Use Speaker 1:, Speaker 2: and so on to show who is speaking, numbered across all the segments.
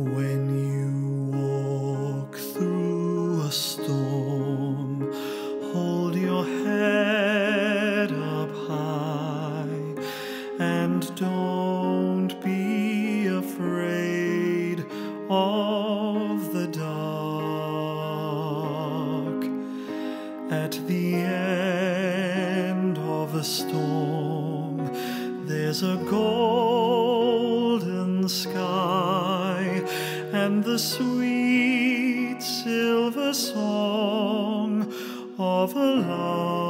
Speaker 1: When you walk through a storm, hold your head up high and don't be afraid of the dark. At the end of a storm, there's a golden sky and the sweet silver song of a lark.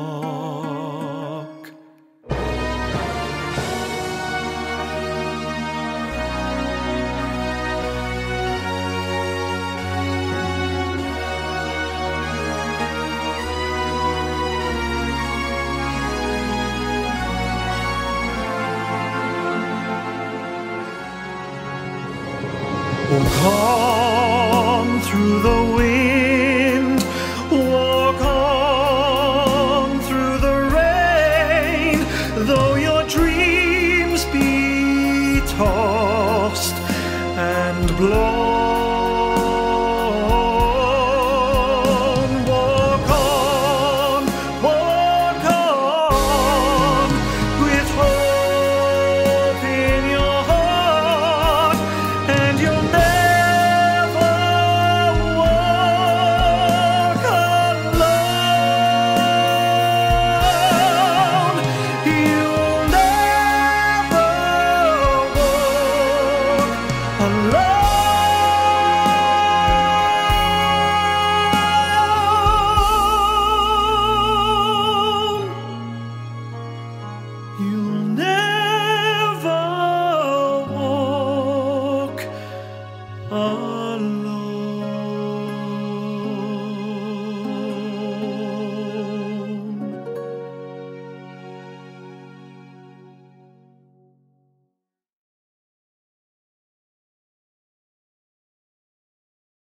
Speaker 1: Walk on through the wind, walk on through the rain, though your dreams be tossed and blown.